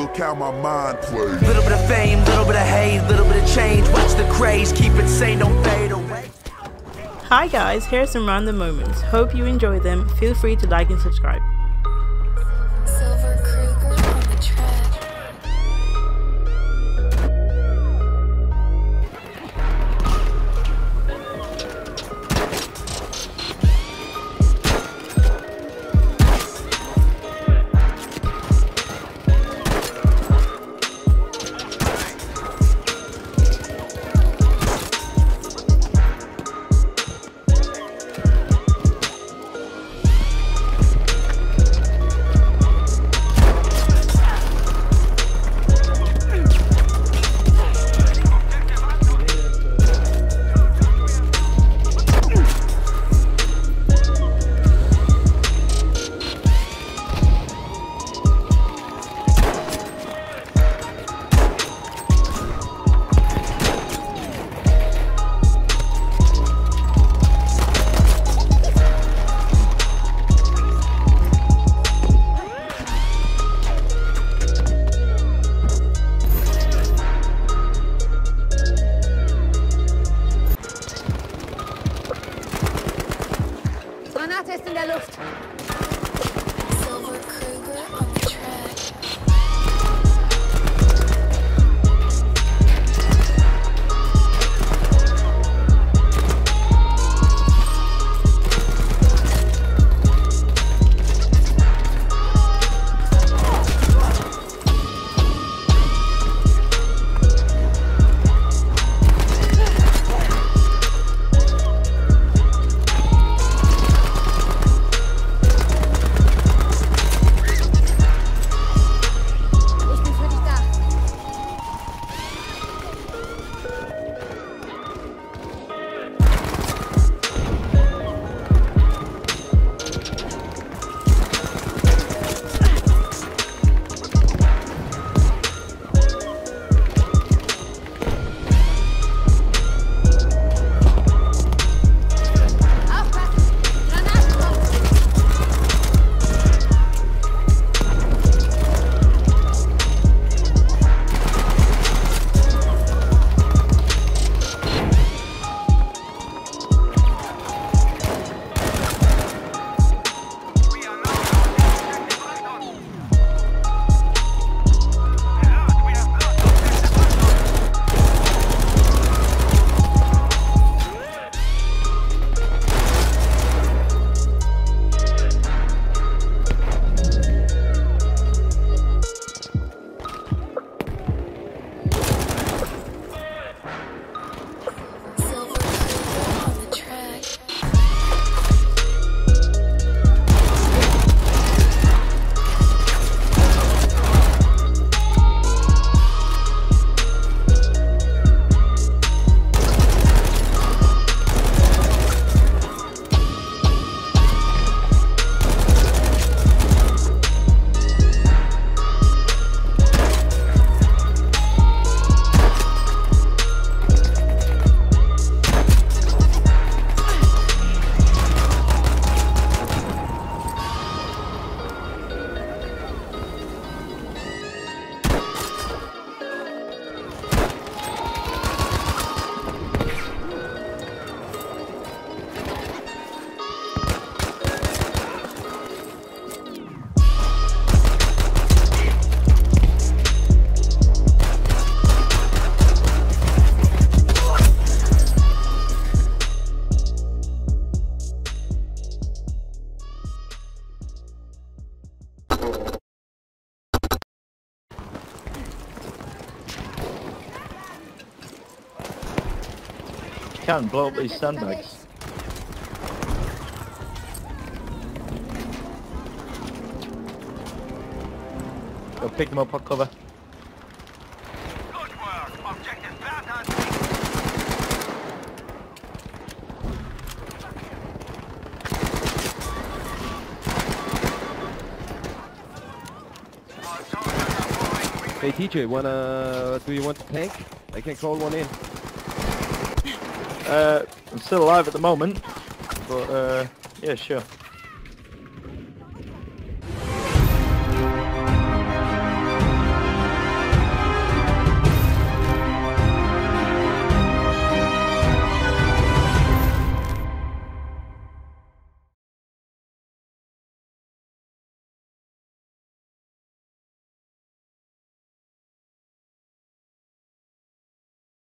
Look how my mind plays. Little bit of fame, little bit of hate, little bit of change. Watch the craze, keep it sane, don't fade away. Hi guys, here are some random moments. Hope you enjoy them. Feel free to like and subscribe. Can blow up these sandbags. Go pick them up on cover. Good work. Objective Hey TJ, wanna do you want to tank? I can call one in. Uh, I'm still alive at the moment, but uh, yeah, sure.